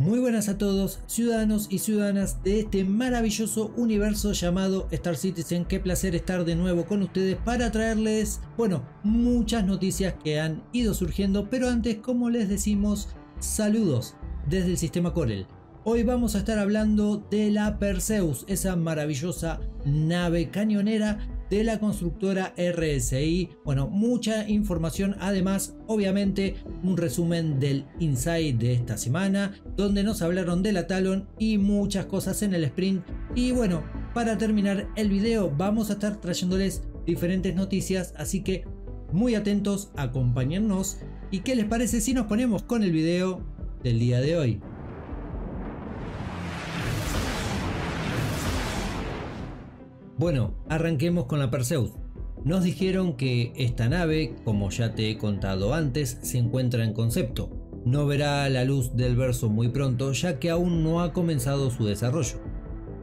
Muy buenas a todos, ciudadanos y ciudadanas de este maravilloso universo llamado Star Citizen. Qué placer estar de nuevo con ustedes para traerles, bueno, muchas noticias que han ido surgiendo, pero antes, como les decimos, saludos desde el sistema Corel. Hoy vamos a estar hablando de la Perseus, esa maravillosa nave cañonera de la constructora RSI. Bueno, mucha información, además, obviamente, un resumen del Inside de esta semana, donde nos hablaron de la Talon y muchas cosas en el sprint. Y bueno, para terminar el video, vamos a estar trayéndoles diferentes noticias, así que muy atentos, acompáñennos. ¿Y qué les parece si nos ponemos con el video del día de hoy? Bueno, arranquemos con la Perseus. Nos dijeron que esta nave, como ya te he contado antes, se encuentra en concepto. No verá la luz del verso muy pronto ya que aún no ha comenzado su desarrollo.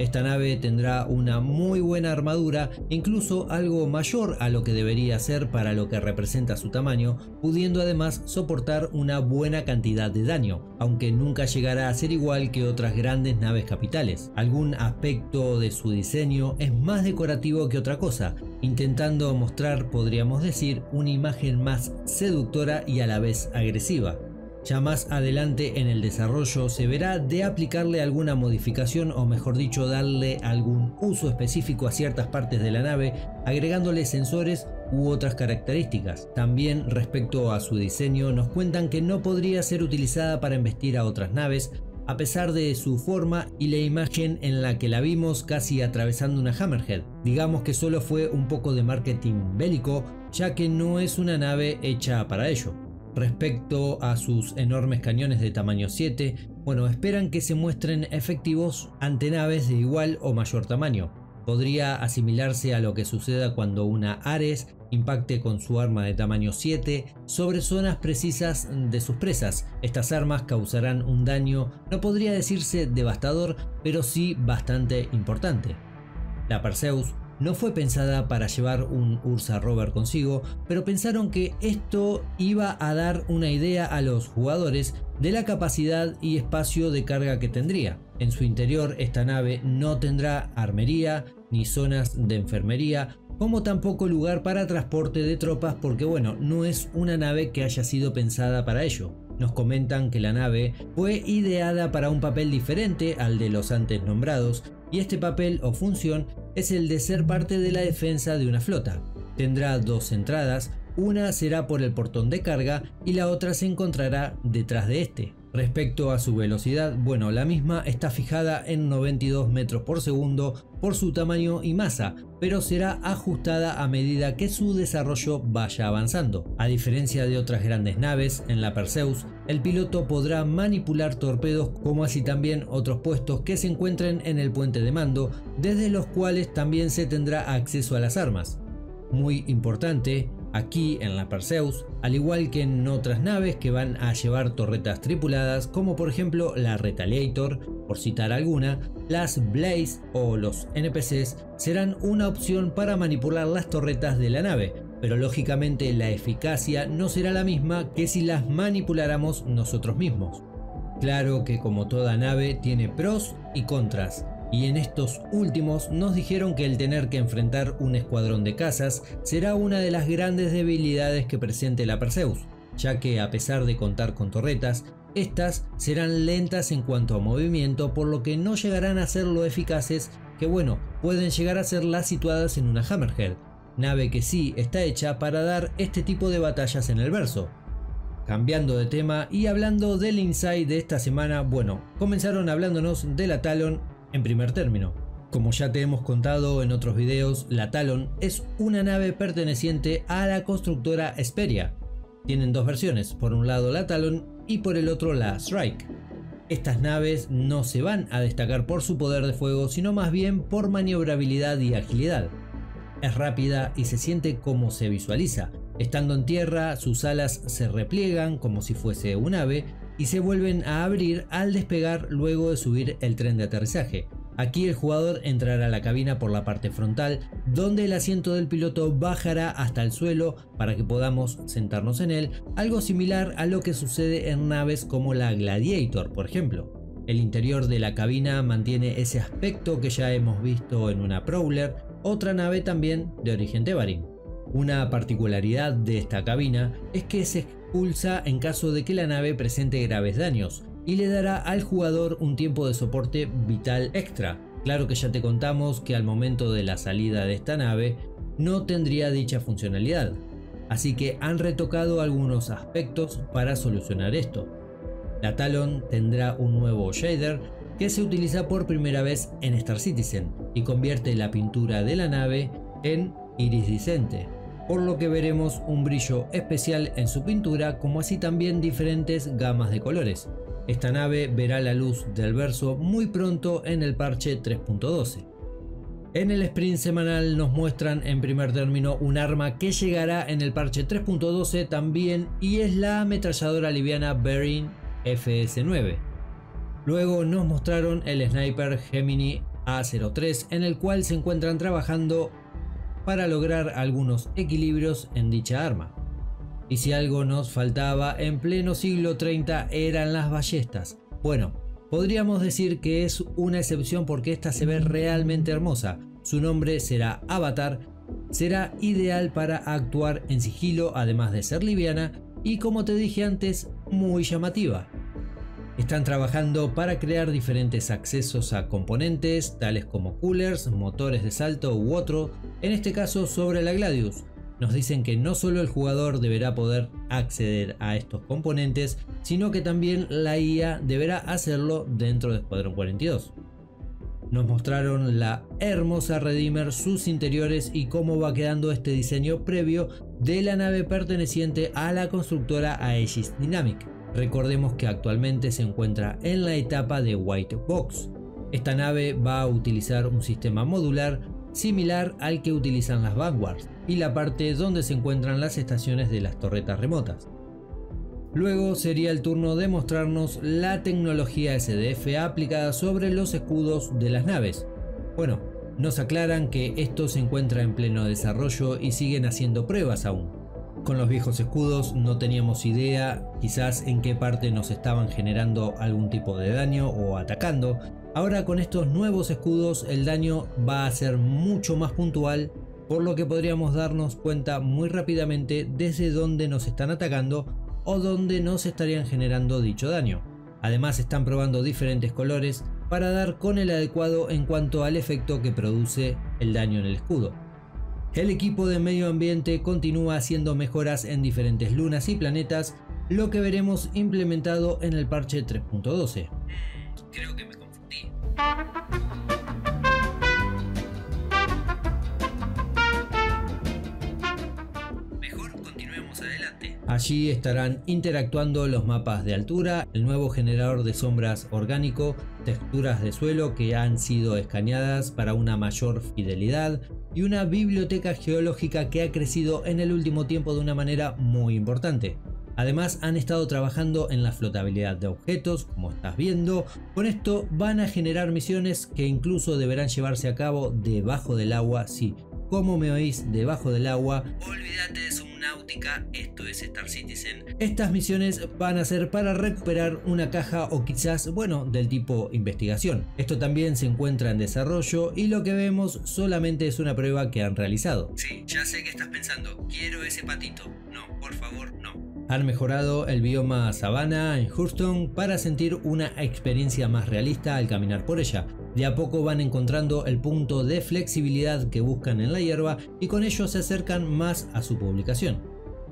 Esta nave tendrá una muy buena armadura, incluso algo mayor a lo que debería ser para lo que representa su tamaño, pudiendo además soportar una buena cantidad de daño, aunque nunca llegará a ser igual que otras grandes naves capitales. Algún aspecto de su diseño es más decorativo que otra cosa, intentando mostrar, podríamos decir, una imagen más seductora y a la vez agresiva. Ya más adelante en el desarrollo se verá de aplicarle alguna modificación o mejor dicho darle algún uso específico a ciertas partes de la nave agregándole sensores u otras características. También respecto a su diseño nos cuentan que no podría ser utilizada para embestir a otras naves a pesar de su forma y la imagen en la que la vimos casi atravesando una Hammerhead. Digamos que solo fue un poco de marketing bélico ya que no es una nave hecha para ello. Respecto a sus enormes cañones de tamaño 7, bueno, esperan que se muestren efectivos ante naves de igual o mayor tamaño. Podría asimilarse a lo que suceda cuando una Ares impacte con su arma de tamaño 7 sobre zonas precisas de sus presas. Estas armas causarán un daño, no podría decirse devastador, pero sí bastante importante. La Perseus no fue pensada para llevar un Ursa Rover consigo, pero pensaron que esto iba a dar una idea a los jugadores de la capacidad y espacio de carga que tendría. En su interior esta nave no tendrá armería ni zonas de enfermería, como tampoco lugar para transporte de tropas porque bueno, no es una nave que haya sido pensada para ello. Nos comentan que la nave fue ideada para un papel diferente al de los antes nombrados y este papel o función es el de ser parte de la defensa de una flota. Tendrá dos entradas, una será por el portón de carga y la otra se encontrará detrás de este. Respecto a su velocidad, bueno, la misma está fijada en 92 metros por segundo por su tamaño y masa, pero será ajustada a medida que su desarrollo vaya avanzando. A diferencia de otras grandes naves, en la Perseus, el piloto podrá manipular torpedos como así también otros puestos que se encuentren en el puente de mando, desde los cuales también se tendrá acceso a las armas. Muy importante, Aquí en la Perseus, al igual que en otras naves que van a llevar torretas tripuladas, como por ejemplo la Retaliator, por citar alguna, las Blaze o los NPCs serán una opción para manipular las torretas de la nave, pero lógicamente la eficacia no será la misma que si las manipuláramos nosotros mismos. Claro que como toda nave tiene pros y contras, y en estos últimos nos dijeron que el tener que enfrentar un escuadrón de cazas será una de las grandes debilidades que presente la Perseus, ya que a pesar de contar con torretas, estas serán lentas en cuanto a movimiento por lo que no llegarán a ser lo eficaces que bueno, pueden llegar a ser las situadas en una Hammerhead, nave que sí está hecha para dar este tipo de batallas en el verso. Cambiando de tema y hablando del inside de esta semana, bueno, comenzaron hablándonos de la Talon en primer término. Como ya te hemos contado en otros videos, la Talon es una nave perteneciente a la constructora Esperia. Tienen dos versiones, por un lado la Talon y por el otro la Strike. Estas naves no se van a destacar por su poder de fuego, sino más bien por maniobrabilidad y agilidad. Es rápida y se siente como se visualiza. Estando en tierra, sus alas se repliegan como si fuese un ave y se vuelven a abrir al despegar luego de subir el tren de aterrizaje. Aquí el jugador entrará a la cabina por la parte frontal, donde el asiento del piloto bajará hasta el suelo para que podamos sentarnos en él, algo similar a lo que sucede en naves como la Gladiator, por ejemplo. El interior de la cabina mantiene ese aspecto que ya hemos visto en una Prowler, otra nave también de origen Tevarin. Una particularidad de esta cabina es que se expulsa en caso de que la nave presente graves daños y le dará al jugador un tiempo de soporte vital extra. Claro que ya te contamos que al momento de la salida de esta nave no tendría dicha funcionalidad, así que han retocado algunos aspectos para solucionar esto. La Talon tendrá un nuevo shader que se utiliza por primera vez en Star Citizen y convierte la pintura de la nave en iridiscente, por lo que veremos un brillo especial en su pintura como así también diferentes gamas de colores. Esta nave verá la luz del verso muy pronto en el parche 3.12. En el sprint semanal nos muestran en primer término un arma que llegará en el parche 3.12 también y es la ametralladora liviana Bearing FS9. Luego nos mostraron el sniper Gemini A03 en el cual se encuentran trabajando para lograr algunos equilibrios en dicha arma. Y si algo nos faltaba en pleno siglo 30 eran las ballestas. Bueno, podríamos decir que es una excepción porque esta se ve realmente hermosa. Su nombre será Avatar, será ideal para actuar en sigilo además de ser liviana y como te dije antes, muy llamativa. Están trabajando para crear diferentes accesos a componentes, tales como coolers, motores de salto u otro, en este caso sobre la Gladius. Nos dicen que no solo el jugador deberá poder acceder a estos componentes, sino que también la IA deberá hacerlo dentro de Squadron 42. Nos mostraron la hermosa Redeemer, sus interiores y cómo va quedando este diseño previo de la nave perteneciente a la constructora Aegis Dynamic. Recordemos que actualmente se encuentra en la etapa de White Box. Esta nave va a utilizar un sistema modular similar al que utilizan las Vanguards y la parte donde se encuentran las estaciones de las torretas remotas. Luego sería el turno de mostrarnos la tecnología SDF aplicada sobre los escudos de las naves. Bueno, nos aclaran que esto se encuentra en pleno desarrollo y siguen haciendo pruebas aún. Con los viejos escudos no teníamos idea quizás en qué parte nos estaban generando algún tipo de daño o atacando. Ahora con estos nuevos escudos el daño va a ser mucho más puntual por lo que podríamos darnos cuenta muy rápidamente desde dónde nos están atacando o donde nos estarían generando dicho daño. Además están probando diferentes colores para dar con el adecuado en cuanto al efecto que produce el daño en el escudo. El equipo de medio ambiente continúa haciendo mejoras en diferentes lunas y planetas, lo que veremos implementado en el parche 3.12. Creo que me confundí. Allí estarán interactuando los mapas de altura, el nuevo generador de sombras orgánico, texturas de suelo que han sido escaneadas para una mayor fidelidad y una biblioteca geológica que ha crecido en el último tiempo de una manera muy importante. Además han estado trabajando en la flotabilidad de objetos, como estás viendo. Con esto van a generar misiones que incluso deberán llevarse a cabo debajo del agua. Sí, como me oís, debajo del agua. Olvídate de su náutica, esto es Star Citizen. Estas misiones van a ser para recuperar una caja o quizás, bueno, del tipo investigación. Esto también se encuentra en desarrollo y lo que vemos solamente es una prueba que han realizado. Sí, ya sé que estás pensando, quiero ese patito. No, por favor, no. Han mejorado el bioma sabana en Houston para sentir una experiencia más realista al caminar por ella. De a poco van encontrando el punto de flexibilidad que buscan en la hierba y con ello se acercan más a su publicación.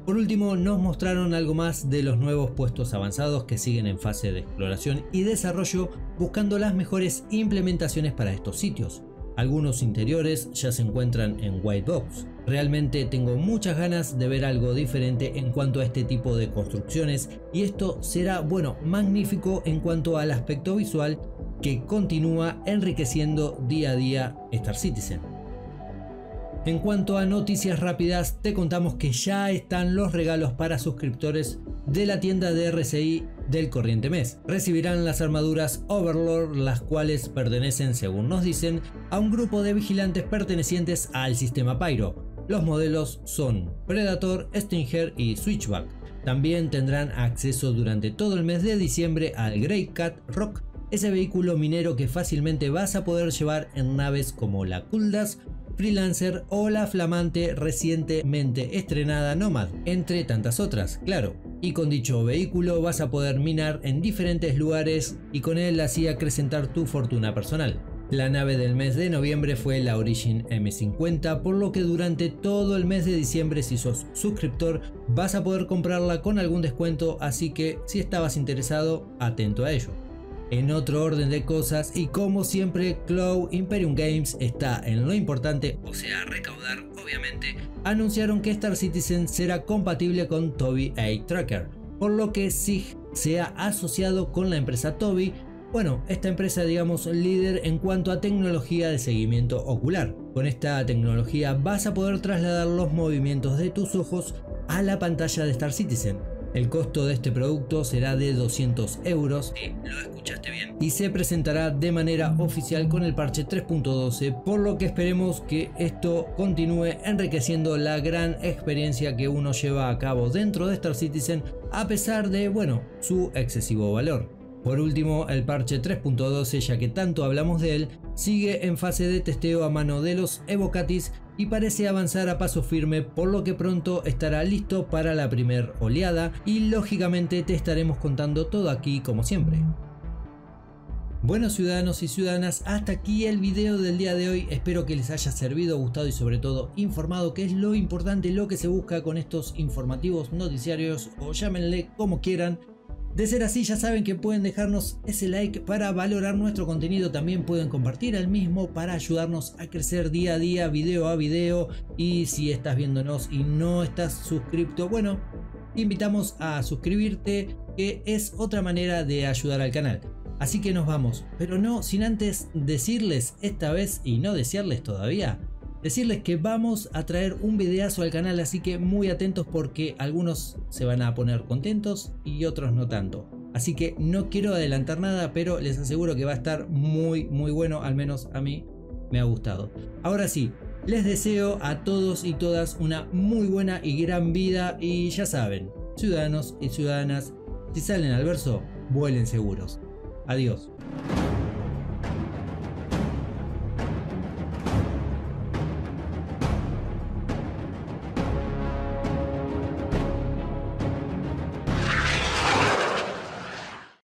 Por último, nos mostraron algo más de los nuevos puestos avanzados que siguen en fase de exploración y desarrollo buscando las mejores implementaciones para estos sitios. Algunos interiores ya se encuentran en White Box. Realmente tengo muchas ganas de ver algo diferente en cuanto a este tipo de construcciones y esto será, bueno, magnífico en cuanto al aspecto visual que continúa enriqueciendo día a día Star Citizen. En cuanto a noticias rápidas, te contamos que ya están los regalos para suscriptores de la tienda de RCI del corriente mes. Recibirán las armaduras Overlord, las cuales pertenecen, según nos dicen, a un grupo de vigilantes pertenecientes al sistema Pyro. Los modelos son Predator, Stinger y Switchback. También tendrán acceso durante todo el mes de diciembre al Grey Cat Rock, ese vehículo minero que fácilmente vas a poder llevar en naves como la Kuldas, Freelancer o la flamante recientemente estrenada Nomad, entre tantas otras, claro. Y con dicho vehículo vas a poder minar en diferentes lugares y con él así acrecentar tu fortuna personal. La nave del mes de noviembre fue la Origin M50, por lo que durante todo el mes de diciembre si sos suscriptor vas a poder comprarla con algún descuento, así que si estabas interesado, atento a ello. En otro orden de cosas, y como siempre, Cloud Imperium Games está en lo importante, o sea, recaudar, obviamente, anunciaron que Star Citizen será compatible con Toby A. Tracker, por lo que SIG se ha asociado con la empresa Toby, bueno, esta empresa digamos líder en cuanto a tecnología de seguimiento ocular. Con esta tecnología vas a poder trasladar los movimientos de tus ojos a la pantalla de Star Citizen el costo de este producto será de 200 euros. lo escuchaste bien. Y se presentará de manera oficial con el parche 3.12, por lo que esperemos que esto continúe enriqueciendo la gran experiencia que uno lleva a cabo dentro de Star Citizen a pesar de, bueno, su excesivo valor. Por último, el parche 3.12, ya que tanto hablamos de él, sigue en fase de testeo a mano de los Evocatis y parece avanzar a paso firme por lo que pronto estará listo para la primer oleada y lógicamente te estaremos contando todo aquí como siempre. Bueno ciudadanos y ciudadanas, hasta aquí el video del día de hoy, espero que les haya servido, gustado y sobre todo informado, que es lo importante, lo que se busca con estos informativos noticiarios o llámenle como quieran. De ser así ya saben que pueden dejarnos ese like para valorar nuestro contenido, también pueden compartir el mismo para ayudarnos a crecer día a día, video a video. Y si estás viéndonos y no estás suscrito, bueno, te invitamos a suscribirte que es otra manera de ayudar al canal. Así que nos vamos, pero no sin antes decirles esta vez y no desearles todavía Decirles que vamos a traer un videazo al canal, así que muy atentos porque algunos se van a poner contentos y otros no tanto. Así que no quiero adelantar nada, pero les aseguro que va a estar muy muy bueno, al menos a mí me ha gustado. Ahora sí, les deseo a todos y todas una muy buena y gran vida y ya saben, ciudadanos y ciudadanas, si salen al verso, vuelen seguros. Adiós.